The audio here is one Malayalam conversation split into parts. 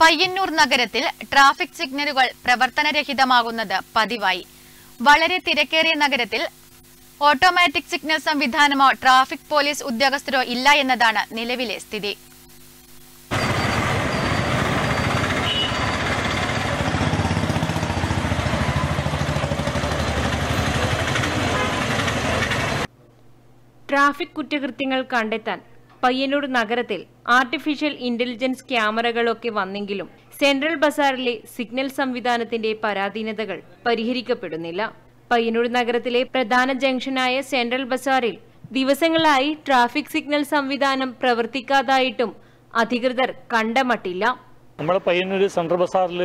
പയ്യന്നൂർ നഗരത്തിൽ ട്രാഫിക് സിഗ്നലുകൾ പ്രവർത്തനരഹിതമാകുന്നത് പതിവായി. വളരെ തിരക്കേറിയ നഗരത്തിൽ ഓട്ടോമാറ്റിക് സിഗ്നൽ സംവിധാനമോ ട്രാഫിക് പോലീസ് ഉദ്യോഗസ്ഥരോ ഇല്ല എന്നതാണ് നിലവിലെ സ്ഥിതി. ട്രാഫിക് കുറ്റകൃത്യങ്ങൾ കണ്ടെത്താൻ പയ്യന്നൂർ നഗരത്തിൽ ആർട്ടിഫിഷ്യൽ ഇന്റലിജൻസ് ക്യാമറകളൊക്കെ വന്നെങ്കിലും സെൻട്രൽ ബസാറിലെ സിഗ്നൽ സംവിധാനത്തിന്റെ പരാധീനതകൾ പരിഹരിക്കപ്പെടുന്നില്ല. പയ്യന്നൂർ നഗരത്തിലെ പ്രധാന ജംഗ്ഷനായ സെൻട്രൽ ബസാറിൽ ദിവസങ്ങളായി ട്രാഫിക് സിഗ്നൽ സംവിധാനം പ്രവർത്തിക്കാതായിട്ടും അധികൃതർ കണ്ടമട്ടില്ല. നമ്മുടെ പയ്യന്നൂർ സെൻട്രൽ ബസാറിൽ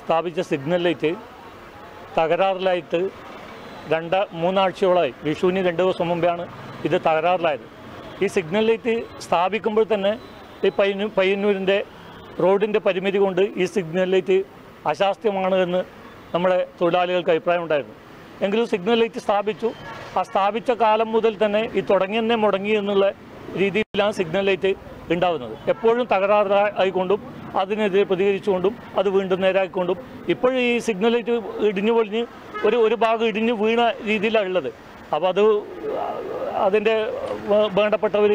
സ്ഥാപിച്ച സിഗ്നൽ ലൈറ്റ് തകരാറിലായിട്ട് രണ്ട് മൂന്നാഴ്ചയോളമായി വിഷുവിന് രണ്ട് ദിവസം മുമ്പാണ് ഇത് തകരാറിലായത്. ഈ സിഗ്നൽ ലൈറ്റ് സ്ഥാപിക്കുമ്പോൾ തന്നെ ഈ പയ്യന്നൂർ പയ്യന്നൂരിന്റെ റോഡിന്റെ പരിമിതി കൊണ്ട് ഈ സിഗ്നൽ ലൈറ്റ് അശാസ്ത്യമാണ് എന്ന് നമ്മുടെ തൊഴിലാളികൾക്ക് അഭിപ്രായം ഉണ്ടായിരുന്നു. എങ്കിലും സിഗ്നൽ ലൈറ്റ് സ്ഥാപിച്ചു. ആ സ്ഥാപിച്ച കാലം മുതൽ തന്നെ ഈ തുടങ്ങിയെന്നെ മുടങ്ങി എന്നുള്ള രീതിയിലാണ് സിഗ്നൽ ലൈറ്റ് ഉണ്ടാവുന്നത്. എപ്പോഴും തകരാറായിക്കൊണ്ടും അതിനെതിരെ പ്രതികരിച്ചുകൊണ്ടും അത് വീണ്ടും നേരാക്കിക്കൊണ്ടും ഇപ്പോഴും ഈ സിഗ്നൽ ലൈറ്റ് ഇടിഞ്ഞു പൊളിഞ്ഞ് ഒരു ഒരു ഭാഗം ഇടിഞ്ഞു വീണ രീതിയിലാണ് ഉള്ളത്. അപ്പോൾ അത് അതിന്റെ വേണ്ടപ്പെട്ടവർ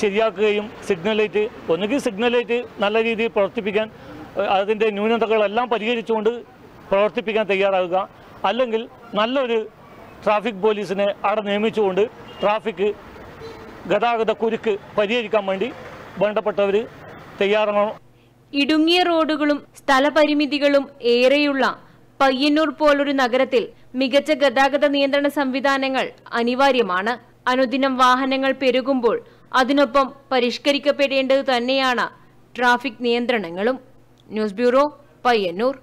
ശരിയാക്കുകയും സിഗ്നൽ ലൈറ്റ് ഒന്നുകിൽ സിഗ്നൽ ലൈറ്റ് നല്ല രീതിയിൽ പ്രവർത്തിപ്പിക്കാൻ അതിന്റെ ന്യൂനതകളെല്ലാം പരിഹരിച്ചുകൊണ്ട് പ്രവർത്തിപ്പിക്കാൻ തയ്യാറാവുക. അല്ലെങ്കിൽ നല്ലൊരു ട്രാഫിക് പോലീസിനെ അവിടെ നിയമിച്ചുകൊണ്ട് ട്രാഫിക് ഗതാഗത കുരുക്ക് പരിഹരിക്കാൻ വേണ്ടി വേണ്ടപ്പെട്ടവർ തയ്യാറാണോ ഇടുങ്ങിയ റോഡുകളും സ്ഥലപരിമിതികളും ഏറെയുള്ള പയ്യന്നൂർ പോലൊരു നഗരത്തിൽ മികച്ച ഗതാഗത നിയന്ത്രണ സംവിധാനങ്ങൾ അനിവാര്യമാണ്. അനുദിനം വാഹനങ്ങൾ പെരുകുമ്പോൾ അതിനൊപ്പം പരിഷ്കരിക്കപ്പെടേണ്ടത് തന്നെയാണ് ട്രാഫിക് നിയന്ത്രണങ്ങളും. News bureau Payyanur.